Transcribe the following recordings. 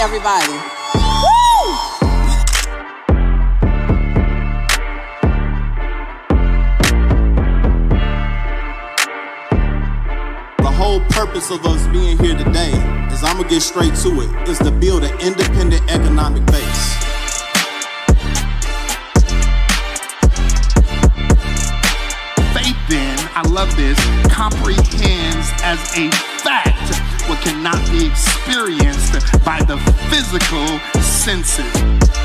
everybody. The whole purpose of us being here today is I'm gonna get straight to it, is to build an independent economic base. Faith then, I love this, comprehends as a fact what cannot be experienced by the physical senses.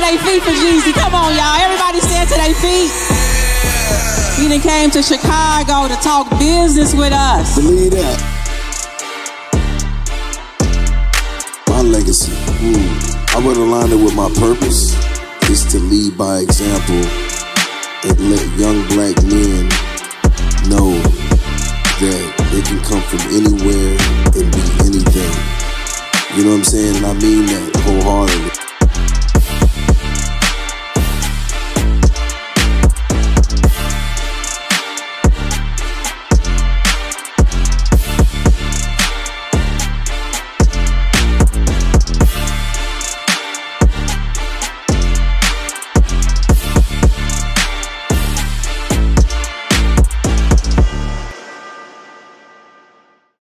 To their feet for Jeezy. Come on, y'all. Everybody stand to their feet. He done came to Chicago to talk business with us. Believe that. My legacy. Hmm. I would align it with my purpose is to lead by example and let young black men know that they can come from anywhere and be anything. You know what I'm saying? And I mean that wholeheartedly.